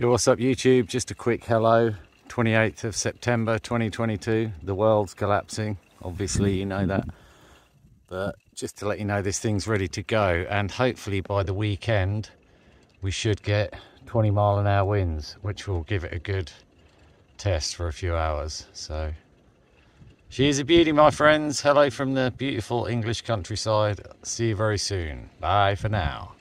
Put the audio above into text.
Yo, what's up YouTube? Just a quick hello. 28th of September 2022. The world's collapsing. Obviously, you know that. But just to let you know, this thing's ready to go. And hopefully by the weekend, we should get 20 mile an hour winds, which will give it a good test for a few hours. So, she is a beauty, my friends. Hello from the beautiful English countryside. See you very soon. Bye for now.